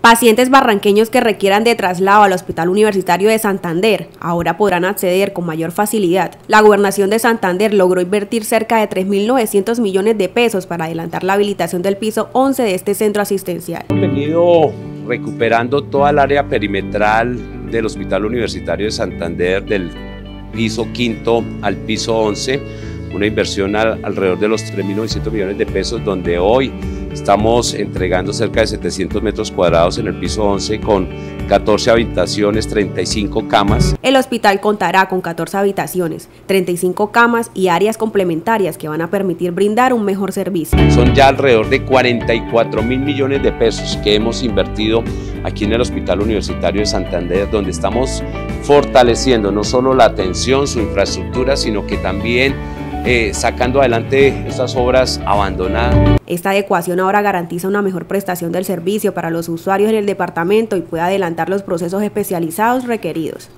Pacientes barranqueños que requieran de traslado al Hospital Universitario de Santander ahora podrán acceder con mayor facilidad. La Gobernación de Santander logró invertir cerca de 3.900 millones de pesos para adelantar la habilitación del piso 11 de este centro asistencial. Hemos venido recuperando toda el área perimetral del Hospital Universitario de Santander del piso quinto al piso 11, una inversión alrededor de los 3.900 millones de pesos donde hoy Estamos entregando cerca de 700 metros cuadrados en el piso 11 con 14 habitaciones, 35 camas. El hospital contará con 14 habitaciones, 35 camas y áreas complementarias que van a permitir brindar un mejor servicio. Son ya alrededor de 44 mil millones de pesos que hemos invertido aquí en el Hospital Universitario de Santander, donde estamos fortaleciendo no solo la atención, su infraestructura, sino que también eh, sacando adelante estas obras abandonadas. Esta adecuación ahora garantiza una mejor prestación del servicio para los usuarios en el departamento y puede adelantar los procesos especializados requeridos.